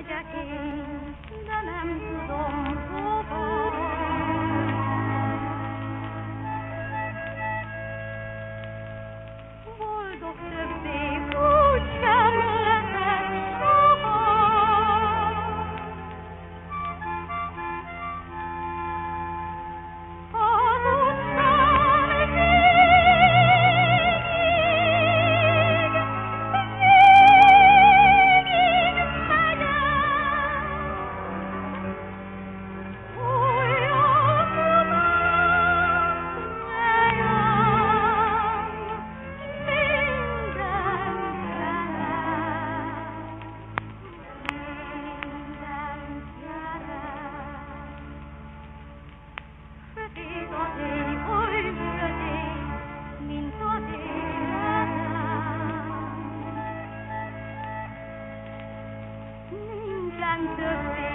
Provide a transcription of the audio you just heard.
megyek én, wondering.